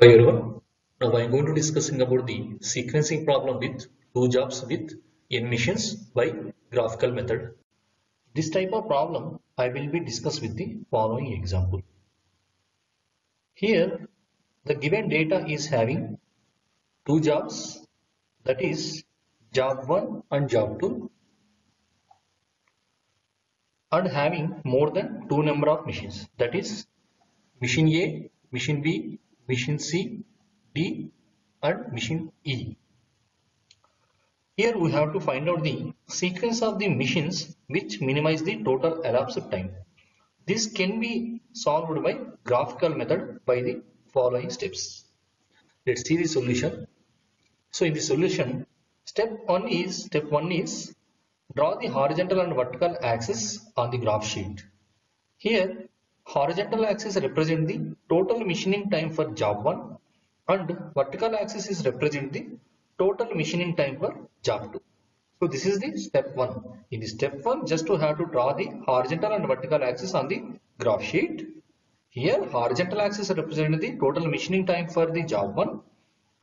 Hello everyone. Now I am going to discussing about the sequencing problem with two jobs with n by graphical method. This type of problem I will be discuss with the following example. Here the given data is having two jobs that is job 1 and job 2 and having more than two number of machines that is machine A, machine B, machine C, D and machine E. Here we have to find out the sequence of the machines which minimize the total elapsed time. This can be solved by graphical method by the following steps. Let's see the solution. So in the solution, step 1 is step 1 is draw the horizontal and vertical axis on the graph sheet. Here horizontal axis represent the total machining time for job 1 and vertical axis is represent the total machining time for job 2. So this is the step 1. In the step 1 just to have to draw the horizontal and vertical axis on the graph sheet. Here horizontal axis represent the total machining time for the job 1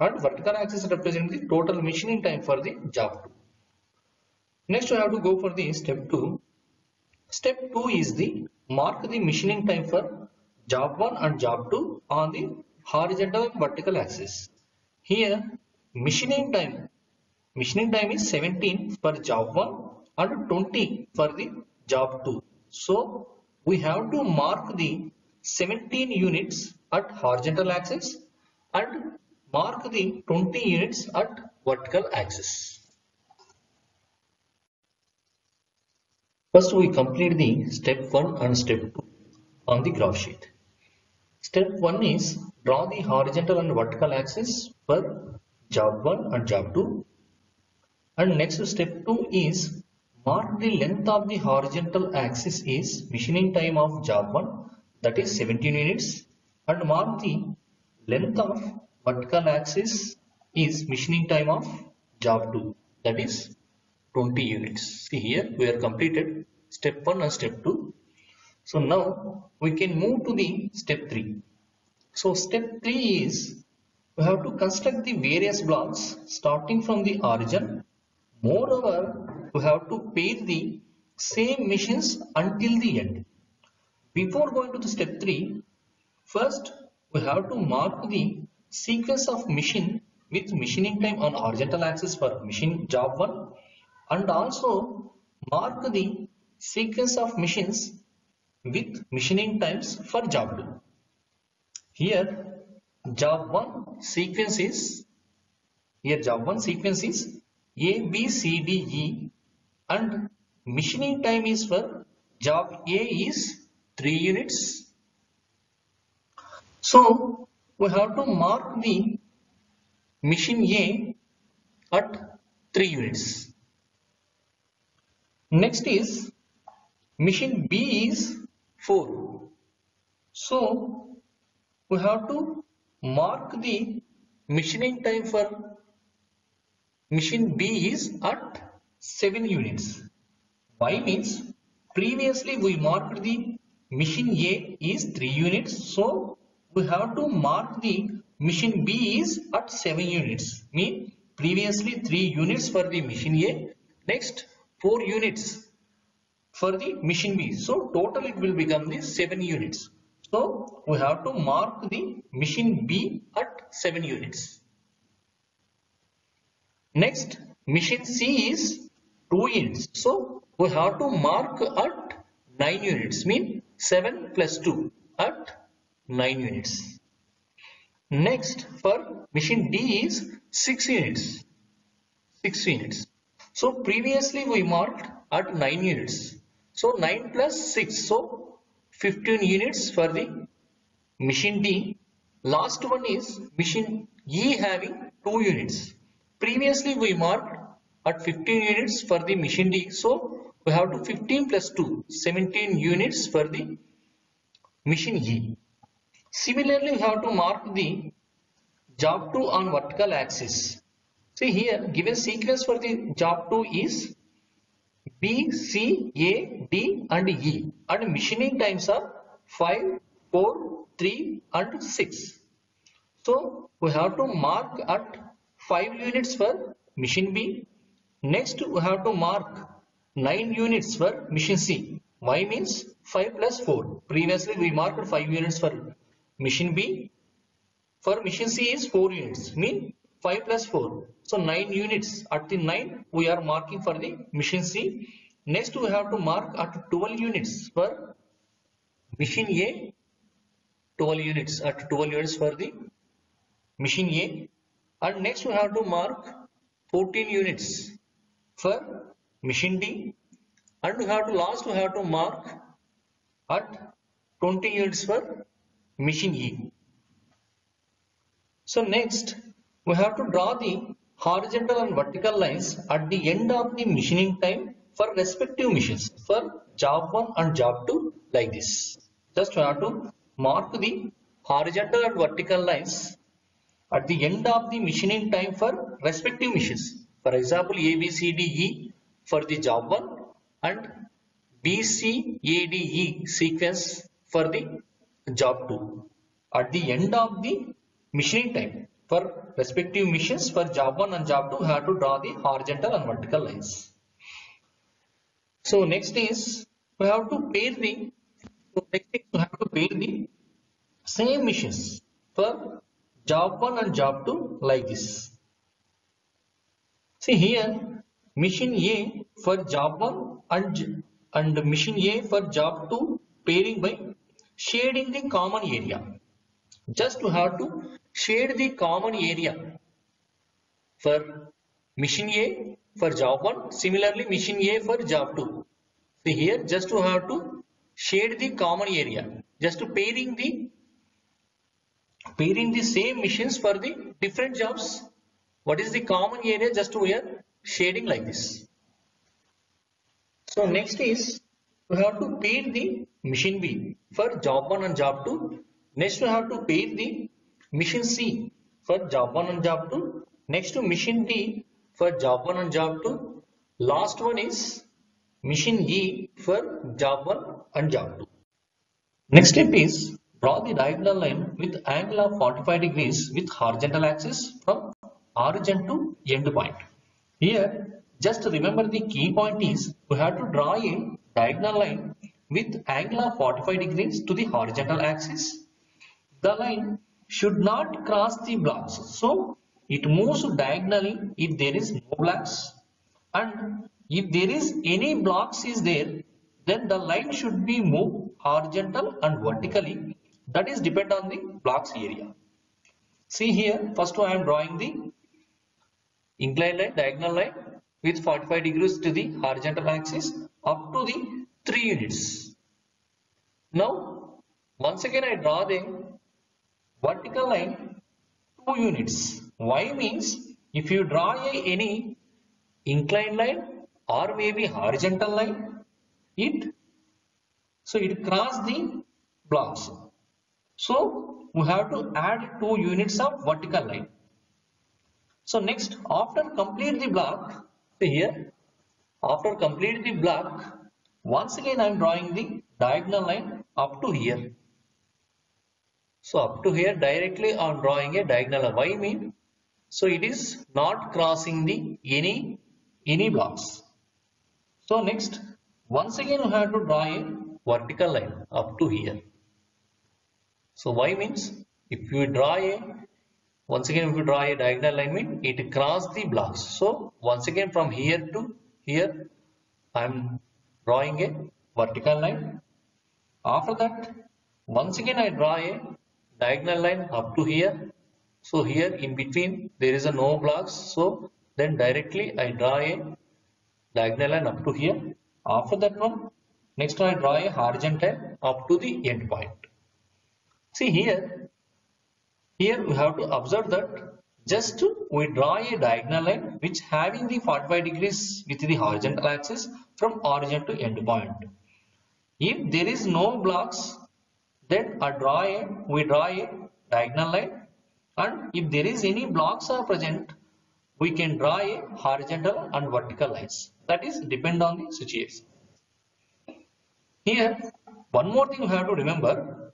and vertical axis represent the total machining time for the job 2. Next we have to go for the step 2. Step 2 is the mark the machining time for job 1 and job 2 on the horizontal and vertical axis. Here machining time machining time is 17 for job 1 and 20 for the job 2. So we have to mark the 17 units at horizontal axis and mark the 20 units at vertical axis. First we complete the step 1 and step 2 on the graph sheet. Step 1 is draw the horizontal and vertical axis for job 1 and job 2 and next step 2 is mark the length of the horizontal axis is machining time of job 1 that is 17 units and mark the length of vertical axis is machining time of job 2 that is 20 units. See here we are completed step 1 and step 2. So now we can move to the step 3. So step 3 is we have to construct the various blocks starting from the origin. Moreover, we have to pair the same machines until the end. Before going to the step 3, first we have to mark the sequence of machine with machining time on horizontal axis for machine job 1 and also mark the sequence of machines with machining times for job 2. Here job 1 sequence is here job 1 sequence is A, B, C, D, E and machining time is for job A is 3 units. So we have to mark the machine A at 3 units. Next is machine B is 4. So we have to mark the machining time for machine B is at 7 units. Why means previously we marked the machine A is 3 units. So we have to mark the machine B is at 7 units. Mean previously 3 units for the machine A. Next 4 units for the machine B. So total it will become the 7 units. So we have to mark the machine B at 7 units. Next machine C is 2 units. So we have to mark at 9 units mean 7 plus 2 at 9 units. Next for machine D is 6 units. 6 units. So previously we marked at 9 units. So 9 plus 6. So 15 units for the machine D. Last one is machine E having 2 units. Previously we marked at 15 units for the machine D. So we have to 15 plus 2, 17 units for the machine E. Similarly, we have to mark the job 2 on vertical axis. See here given sequence for the job 2 is B, C, A, D and E and machining times are 5, 4, 3 and 6. So we have to mark at 5 units for machine B. Next we have to mark 9 units for machine C. Y means 5 plus 4. Previously we marked 5 units for machine B. For machine C is 4 units. Mean 5 plus 4. So 9 units. At the 9 we are marking for the machine C. Next we have to mark at 12 units for machine A. 12 units at 12 units for the machine A. And next we have to mark 14 units for machine D. And we have to last we have to mark at 20 units for machine E. So next we have to draw the horizontal and vertical lines at the end of the machining time for respective machines for job 1 and job 2 like this. Just we have to mark the horizontal and vertical lines at the end of the machining time for respective machines. For example, A, B, C, D, E for the job 1 and B, C, A, D, E sequence for the job 2. At the end of the machining time for respective missions for job 1 and job 2 we have to draw the horizontal and vertical lines. So next is we have to pair the so next thing we have to pair the same missions for job 1 and job 2 like this. See here mission A for job 1 and and mission A for job 2 pairing by shading the common area. Just we have to shade the common area for machine A for job 1 similarly machine A for job 2 see here just to have to shade the common area. Just to pairing the pairing the same machines for the different jobs. What is the common area? Just to here shading like this. So next is we have to pair the machine B for job 1 and job 2 next we have to pair the Mission C for job 1 and job 2. Next to mission D for job 1 and job 2. Last one is mission E for job 1 and job 2. Next step is draw the diagonal line with angle of 45 degrees with horizontal axis from origin to end point. Here just remember the key point is we have to draw a diagonal line with angle of 45 degrees to the horizontal axis. The line should not cross the blocks. So it moves diagonally if there is no blocks and if there is any blocks is there then the line should be moved horizontal and vertically that is depend on the blocks area. See here first I am drawing the inclined line diagonal line with 45 degrees to the horizontal axis up to the 3 units. Now once again I draw the vertical line 2 units. Y means if you draw a, any inclined line or maybe horizontal line, it so it cross the blocks. So we have to add 2 units of vertical line. So next after complete the block, here after complete the block, once again I am drawing the diagonal line up to here. So up to here directly I am drawing a diagonal. Why mean? So it is not crossing the any any blocks. So next once again we have to draw a vertical line up to here. So y means if you draw a once again if you draw a diagonal line mean it cross the blocks. So once again from here to here I am drawing a vertical line. After that once again I draw a diagonal line up to here. So here in between there is a no blocks. So then directly I draw a diagonal line up to here. After that one next I draw a horizontal up to the end point. See here here we have to observe that just we draw a diagonal line which having the 45 degrees with the horizontal axis from origin to end point. If there is no blocks then a draw a, we draw a diagonal line and if there is any blocks are present, we can draw a horizontal and vertical lines. That is depend on the situation. Here, one more thing you have to remember.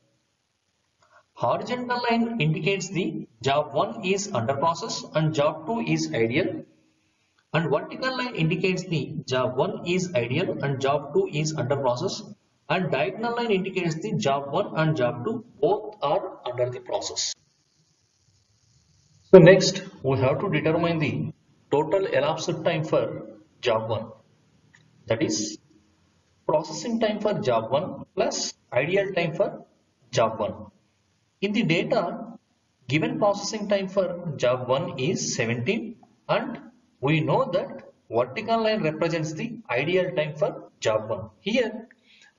Horizontal line indicates the job 1 is under process and job 2 is ideal. And vertical line indicates the job 1 is ideal and job 2 is under process. And diagonal line indicates the job 1 and job 2 both are under the process. So next we have to determine the total elapsed time for job 1 that is processing time for job 1 plus ideal time for job 1. In the data given processing time for job 1 is 17 and we know that vertical line represents the ideal time for job 1. Here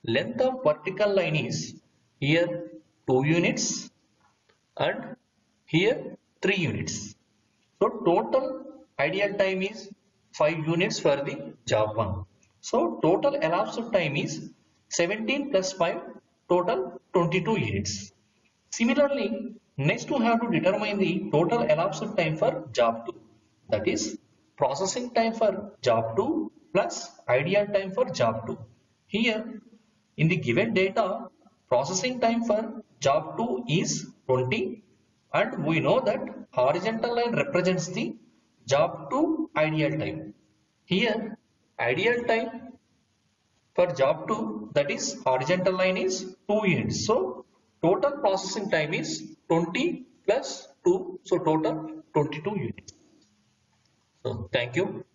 length of vertical line is here 2 units and here 3 units. So total ideal time is 5 units for the job 1. So total elapsed time is 17 plus 5 total 22 units. Similarly, next we have to determine the total elapsed time for job 2 that is processing time for job 2 plus ideal time for job 2. Here in the given data processing time for job 2 is 20 and we know that horizontal line represents the job 2 ideal time. Here ideal time for job 2 that is horizontal line is 2 units. So total processing time is 20 plus 2 so total 22 units. So thank you.